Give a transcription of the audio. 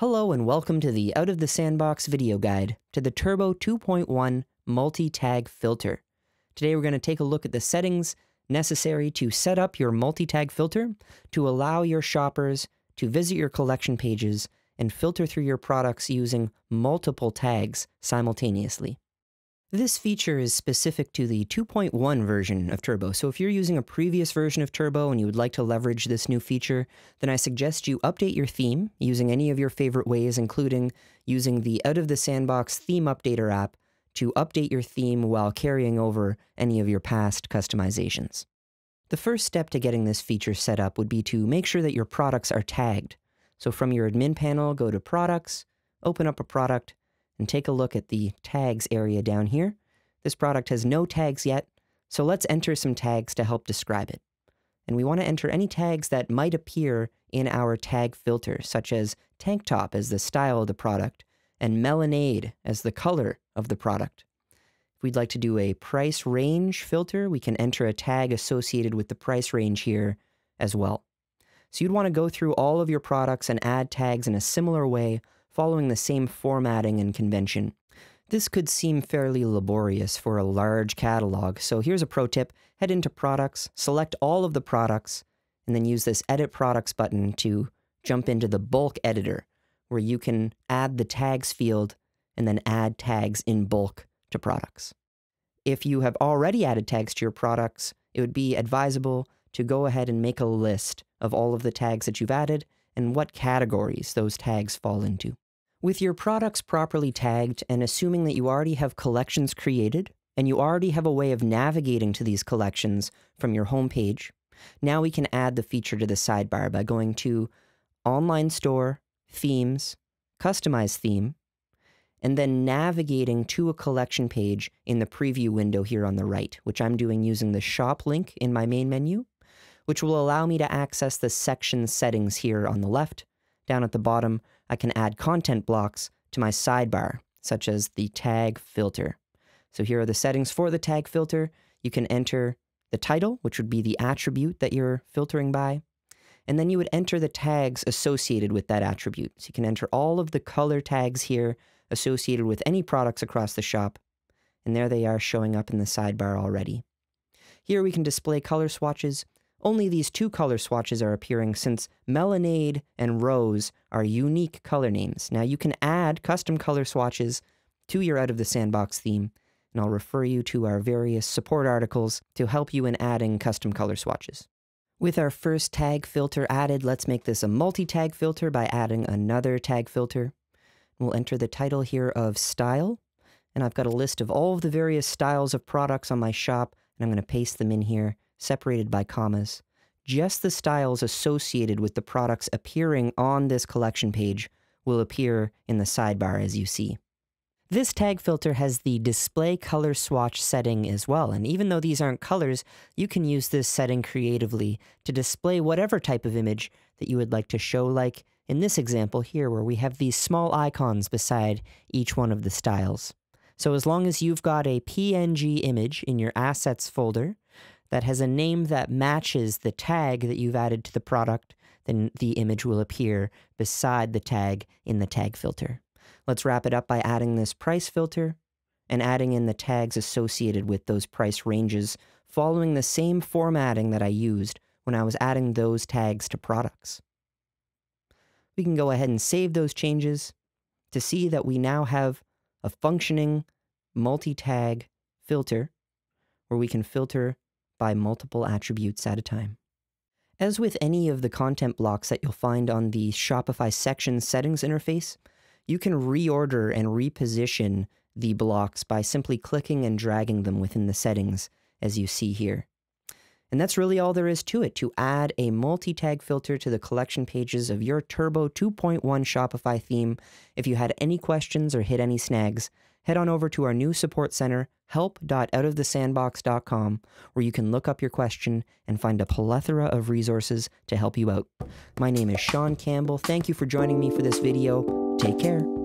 Hello and welcome to the Out of the Sandbox video guide to the Turbo 2.1 multi-tag filter. Today we're going to take a look at the settings necessary to set up your multi-tag filter to allow your shoppers to visit your collection pages and filter through your products using multiple tags simultaneously. This feature is specific to the 2.1 version of Turbo, so if you're using a previous version of Turbo and you would like to leverage this new feature, then I suggest you update your theme using any of your favorite ways, including using the Out of the Sandbox Theme Updater app to update your theme while carrying over any of your past customizations. The first step to getting this feature set up would be to make sure that your products are tagged. So from your admin panel, go to Products, open up a product, and take a look at the tags area down here. This product has no tags yet, so let's enter some tags to help describe it. And we want to enter any tags that might appear in our tag filter, such as tank top as the style of the product, and melonade as the color of the product. If we'd like to do a price range filter, we can enter a tag associated with the price range here as well. So you'd want to go through all of your products and add tags in a similar way following the same formatting and convention. This could seem fairly laborious for a large catalog, so here's a pro tip. Head into Products, select all of the products, and then use this Edit Products button to jump into the bulk editor, where you can add the tags field and then add tags in bulk to products. If you have already added tags to your products, it would be advisable to go ahead and make a list of all of the tags that you've added and what categories those tags fall into. With your products properly tagged and assuming that you already have collections created and you already have a way of navigating to these collections from your homepage, now we can add the feature to the sidebar by going to Online Store, Themes, Customize Theme, and then navigating to a collection page in the preview window here on the right, which I'm doing using the shop link in my main menu, which will allow me to access the section settings here on the left. Down at the bottom, I can add content blocks to my sidebar, such as the tag filter. So here are the settings for the tag filter. You can enter the title, which would be the attribute that you're filtering by, and then you would enter the tags associated with that attribute. So you can enter all of the color tags here associated with any products across the shop, and there they are showing up in the sidebar already. Here we can display color swatches, only these two color swatches are appearing since Melonade and Rose are unique color names. Now you can add custom color swatches to your Out of the Sandbox theme, and I'll refer you to our various support articles to help you in adding custom color swatches. With our first tag filter added, let's make this a multi-tag filter by adding another tag filter. We'll enter the title here of Style, and I've got a list of all of the various styles of products on my shop, and I'm going to paste them in here separated by commas. Just the styles associated with the products appearing on this collection page will appear in the sidebar as you see. This tag filter has the display color swatch setting as well, and even though these aren't colors, you can use this setting creatively to display whatever type of image that you would like to show, like in this example here where we have these small icons beside each one of the styles. So as long as you've got a PNG image in your assets folder, that has a name that matches the tag that you've added to the product, then the image will appear beside the tag in the tag filter. Let's wrap it up by adding this price filter and adding in the tags associated with those price ranges, following the same formatting that I used when I was adding those tags to products. We can go ahead and save those changes to see that we now have a functioning multi-tag filter where we can filter by multiple attributes at a time. As with any of the content blocks that you'll find on the Shopify section settings interface, you can reorder and reposition the blocks by simply clicking and dragging them within the settings as you see here. And that's really all there is to it to add a multi tag filter to the collection pages of your Turbo 2.1 Shopify theme. If you had any questions or hit any snags, head on over to our new support center, help.outofthesandbox.com, where you can look up your question and find a plethora of resources to help you out. My name is Sean Campbell. Thank you for joining me for this video. Take care.